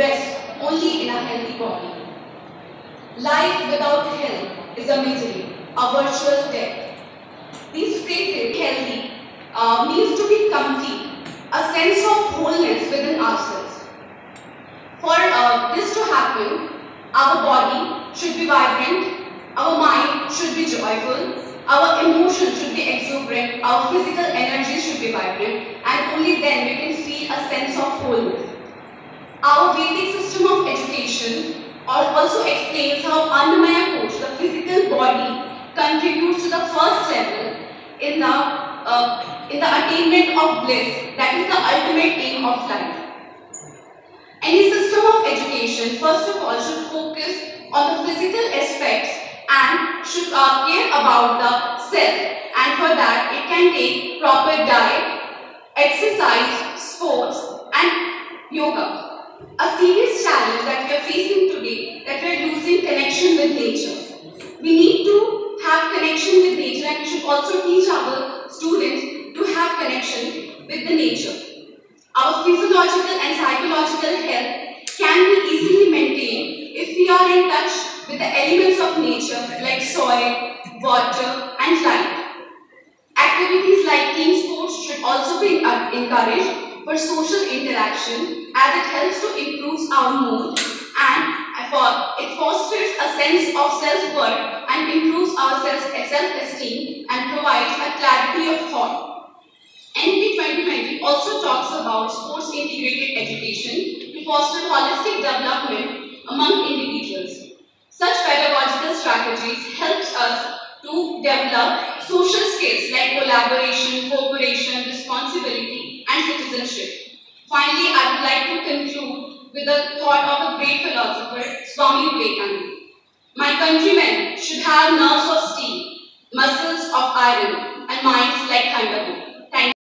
rests only in a healthy body. Life without health is a misery, a virtual death. These phrases, healthy, uh, means to be complete, a sense of wholeness within ourselves. For uh, this to happen, our body should be vibrant, our mind should be joyful, our emotions should be exuberant, our physical energy should be vibrant, and only then we can feel a sense of wholeness. Our Vedic system of education also explains how Annamaya Kosh, the physical body, contributes to the first level in the, uh, in the attainment of bliss, that is the ultimate aim of life. Any system of education, first of all, should focus on the physical aspects and should uh, care about the self. And for that, it can take proper diet, exercise, sports, and yoga. A serious challenge that we are facing today, that we are losing connection with nature. We need to have connection with nature and we should also teach our students to have connection with the nature. Our physiological and psychological health can be easily maintained if we are in touch with the elements of nature like soil, water and light. Activities like team sports should also be encouraged for social interaction as it helps to improve our mood and it fosters a sense of self-worth and improves our eh, self-esteem and provides a clarity of thought. NEP 2020 also talks about sports integrated education to foster holistic development among individuals. Such pedagogical strategies helps us to develop social skills like collaboration, cooperation, responsibility and citizenship. Finally, I would like to conclude with the thought of a great philosopher, Swami Vivekananda. My countrymen should have nerves of steel, muscles of iron,